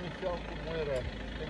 Michel como era. É.